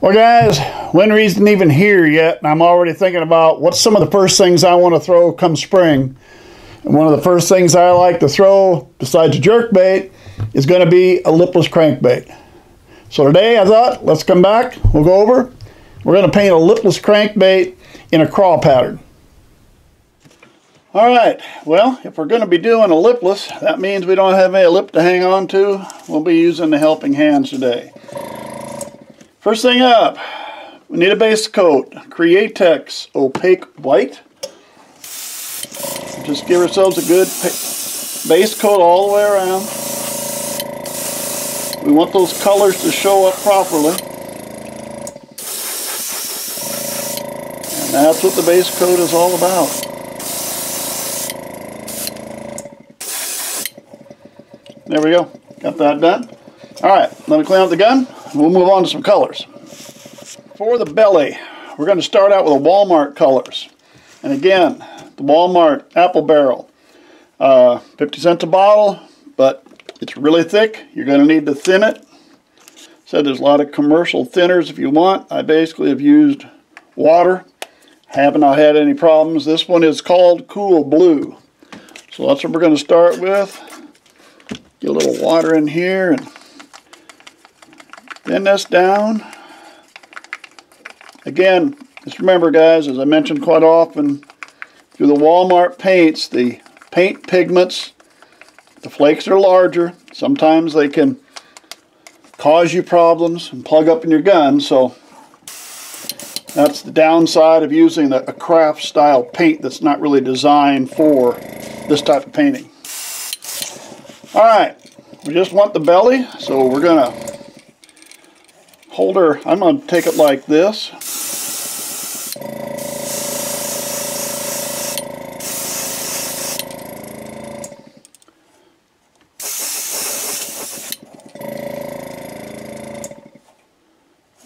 Well, guys, winter isn't even here yet, and I'm already thinking about what's some of the first things I want to throw come spring. And one of the first things I like to throw, besides a jerk bait, is going to be a lipless crankbait. So today I thought, let's come back, we'll go over. We're going to paint a lipless crankbait in a craw pattern. All right, well, if we're going to be doing a lipless, that means we don't have any lip to hang on to. We'll be using the helping hands today. First thing up, we need a base coat, Createx Opaque White. Just give ourselves a good base coat all the way around. We want those colors to show up properly. And that's what the base coat is all about. There we go. Got that done. All right, let me clean out the gun. We'll move on to some colors. For the belly, we're going to start out with the Walmart colors. And again, the Walmart Apple Barrel. Uh, 50 cents a bottle, but it's really thick. You're going to need to thin it. Said there's a lot of commercial thinners if you want. I basically have used water. Haven't I had any problems. This one is called Cool Blue. So that's what we're going to start with. Get a little water in here and Thin this down. Again, just remember guys, as I mentioned quite often, through the Walmart paints, the paint pigments, the flakes are larger. Sometimes they can cause you problems and plug up in your gun. So that's the downside of using a craft style paint that's not really designed for this type of painting. All right, we just want the belly, so we're gonna holder, I'm going to take it like this.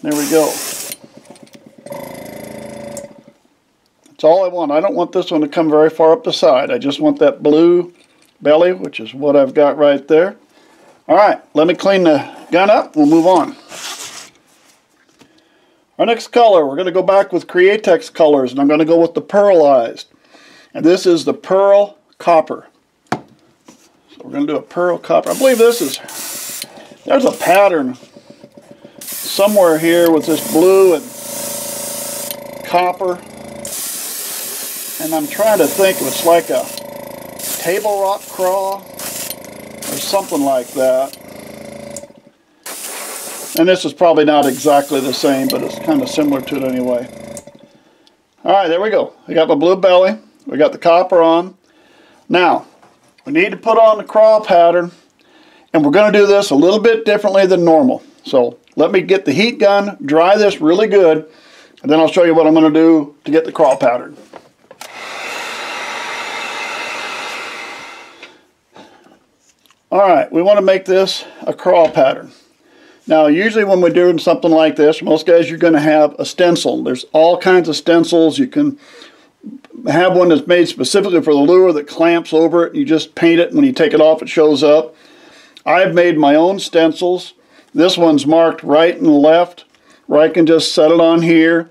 There we go. That's all I want. I don't want this one to come very far up the side. I just want that blue belly, which is what I've got right there. All right, let me clean the gun up. We'll move on. Our next color, we're going to go back with Createx colors, and I'm going to go with the pearlized. And this is the pearl copper. So we're going to do a pearl copper. I believe this is, there's a pattern somewhere here with this blue and copper. And I'm trying to think it's like a table rock craw or something like that. And this is probably not exactly the same, but it's kind of similar to it anyway. All right, there we go. We got the blue belly. We got the copper on. Now, we need to put on the craw pattern, and we're going to do this a little bit differently than normal. So let me get the heat gun, dry this really good, and then I'll show you what I'm going to do to get the craw pattern. All right, we want to make this a craw pattern. Now, usually when we're doing something like this, most guys you're going to have a stencil. There's all kinds of stencils. You can have one that's made specifically for the lure that clamps over it. You just paint it. And when you take it off, it shows up. I've made my own stencils. This one's marked right and left, where I can just set it on here.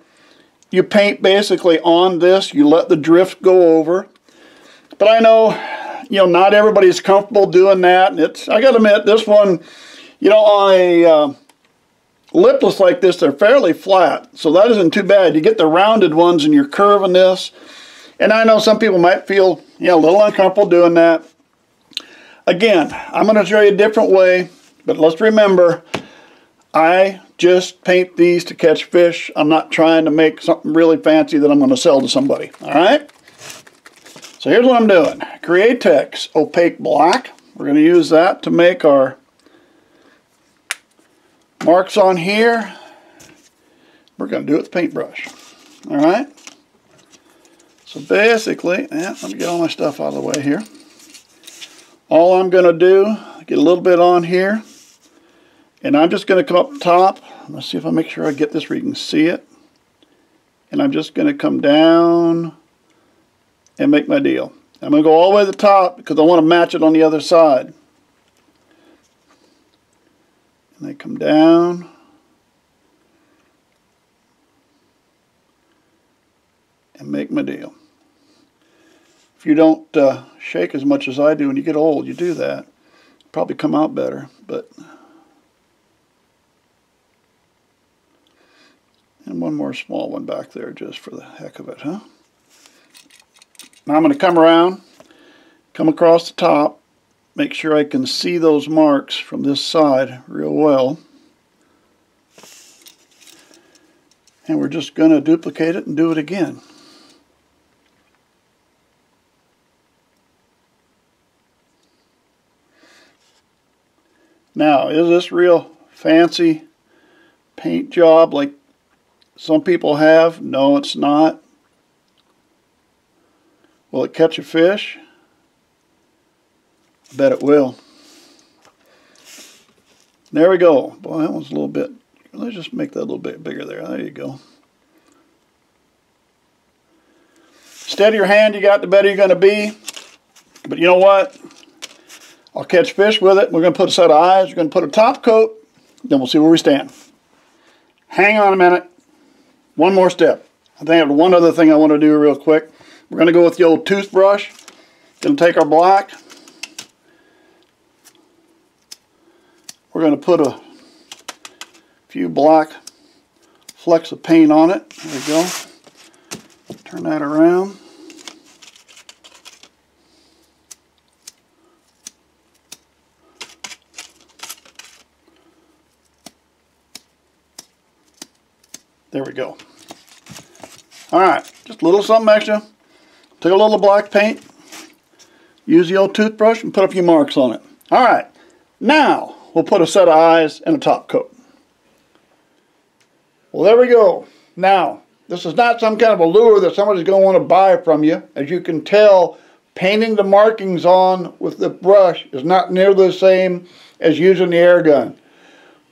You paint basically on this. You let the drift go over. But I know, you know, not everybody's comfortable doing that. And it's, I got to admit, this one you know, on a uh, lipless like this, they're fairly flat, so that isn't too bad. You get the rounded ones and you're curving this. And I know some people might feel, you know, a little uncomfortable doing that. Again, I'm going to show you a different way, but let's remember, I just paint these to catch fish. I'm not trying to make something really fancy that I'm going to sell to somebody. All right? So here's what I'm doing. Createx Opaque Black. We're going to use that to make our marks on here. We're going to do it with paintbrush. All right. So basically, yeah, let me get all my stuff out of the way here. All I'm going to do, get a little bit on here, and I'm just going to come up top. Let's see if I make sure I get this where you can see it. And I'm just going to come down and make my deal. I'm going to go all the way to the top because I want to match it on the other side. And they come down. And make my deal. If you don't uh, shake as much as I do when you get old, you do that. Probably come out better, but... And one more small one back there just for the heck of it, huh? Now I'm going to come around, come across the top, make sure I can see those marks from this side real well. And we're just going to duplicate it and do it again. Now, is this real fancy paint job like some people have? No, it's not. Will it catch a fish? Bet it will. There we go. Boy, that one's a little bit, let's just make that a little bit bigger there. There you go. Steadier hand you got, the better you're going to be. But you know what? I'll catch fish with it. We're going to put a set of eyes. We're going to put a top coat. Then we'll see where we stand. Hang on a minute. One more step. I think I have one other thing I want to do real quick. We're going to go with the old toothbrush. Going to take our black. We're going to put a few black flecks of paint on it. There we go. Turn that around. There we go. All right, just a little something extra. Take a little black paint, use the old toothbrush and put a few marks on it. All right, now we'll put a set of eyes and a top coat. Well, there we go. Now, this is not some kind of a lure that somebody's going to want to buy from you. As you can tell, painting the markings on with the brush is not nearly the same as using the air gun.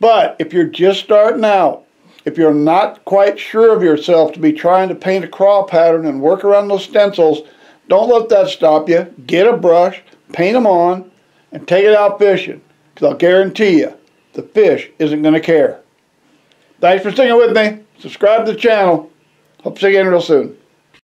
But if you're just starting out, if you're not quite sure of yourself to be trying to paint a craw pattern and work around those stencils, don't let that stop you. Get a brush, paint them on, and take it out fishing. Because I'll guarantee you, the fish isn't going to care. Thanks for sticking with me. Subscribe to the channel. Hope to see you again real soon.